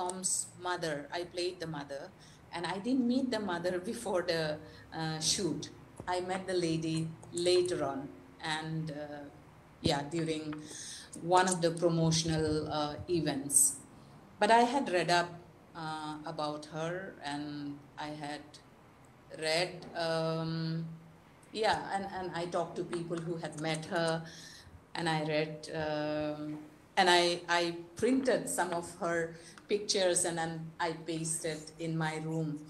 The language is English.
sitcom's mother. I played the mother, and I didn't meet the mother before the uh, shoot. I met the lady later on, and uh, yeah, during one of the promotional uh, events. But I had read up uh, about her, and I had read, um, yeah, and, and I talked to people who had met her, and I read, um, and I, I printed some of her pictures and then I pasted in my room.